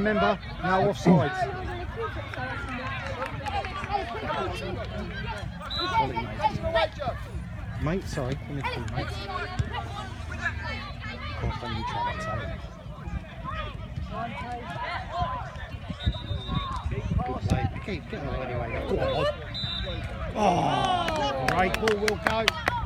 remember, no offsides. Mate, sorry, come here, come mate. Of course, you try that time. Good play. Keep getting away anyway. Go on, Oh, great ball, will go.